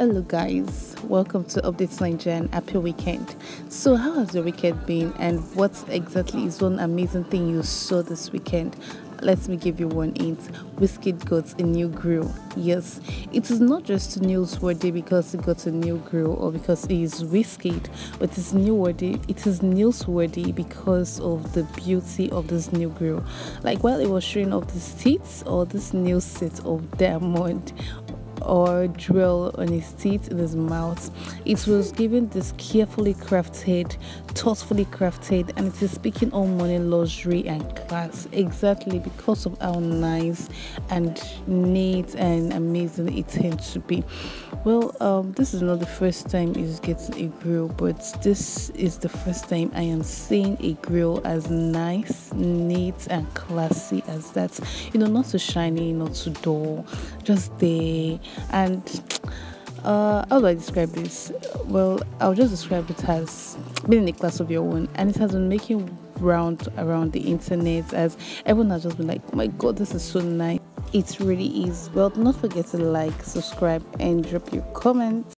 Hello, guys, welcome to Updates Naija happy weekend. So, how has your weekend been, and what exactly is one amazing thing you saw this weekend? Let me give you one hint Wizkid got a new grill. Yes, it is not just newsworthy because he got a new grill or because he is Wizkid, but it's newsworthy. It is newsworthy because of the beauty of this new grill. Like while it was showing off the seats or this new set of diamond or drill on his teeth in his mouth. It was given this carefully crafted, thoughtfully crafted, and it is speaking on money, luxury, and class exactly because of how nice and neat and amazing it tends to be. Well, um, this is not the first time he's getting a grill, but this is the first time I am seeing a grill as nice, neat, and classy as that. You know, not so shiny, not so dull, just there and uh, how do I describe this? Well, I'll just describe it as being in a class of your own, and it has been making round around the internet as everyone has just been like, oh "My God, this is so nice." It really is. Well, do not forget to like, subscribe, and drop your comments.